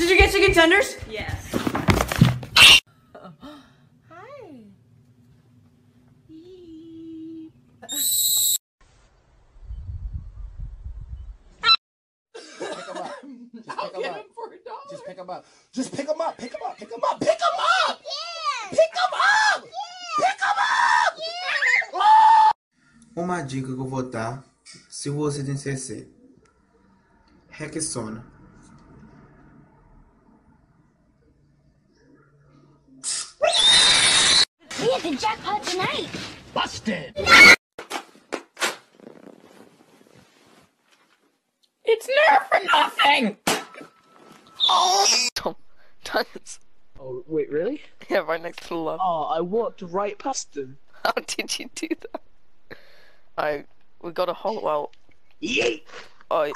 Did you get chicken tenders? Yes. Hi. Pick him up. Just pick him up. Just pick him up. Pick him up. Pick him up. Pick him up. Pick him up. Pick him up. Pick him. Oh. Uma dica que eu vou dar se você tem CC. Rexona. We hit the jackpot tonight. Busted. It's nerve for nothing. Oh. Tom, Tons. Oh, wait, really? Yeah, right next to the love. Oh, I walked right past them. How did you do that? I we got a hollow well... Yeet! I